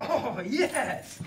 Oh, yes!